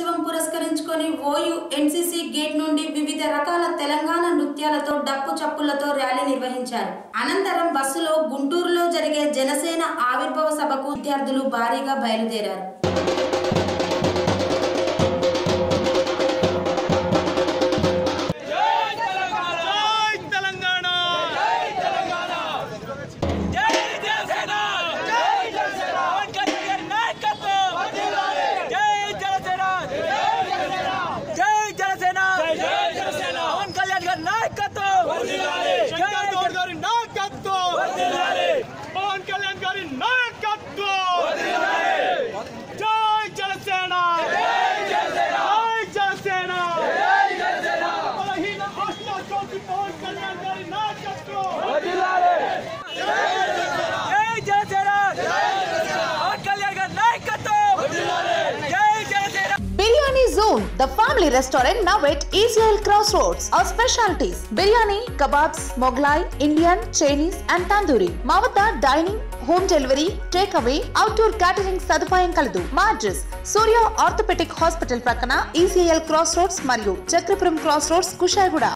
దినోత్సవం పురస్కరించుకొని OU NCC gate నుండి వివిధ రకాల తెలంగాణ నృత్యాలతో డప్పు చప్పులతో ర్యాలీ నిర్వహించారు. అనంతరం బస్సులో గుంటూరులో జరిగే జనసేన ఆవిర్భావ సభకు విద్యార్థులు భారీగా బయలుదేరారు. Biryani zone the family restaurant now at ECIL cross roads our specialities biryani kebabs Mughlai Indian Chinese and tandoori. మా వద్ద dining home delivery take away outdoor catering సదుపాయం కలదు. మా అడ్రస్ సూర్య ఆర్థోపెటిక్ హాస్పిటల్ ప్రక్కన ఈసీఎల్ క్రాస్ రోడ్స్ మరియు Chakrapuram cross roads Kushaiguda.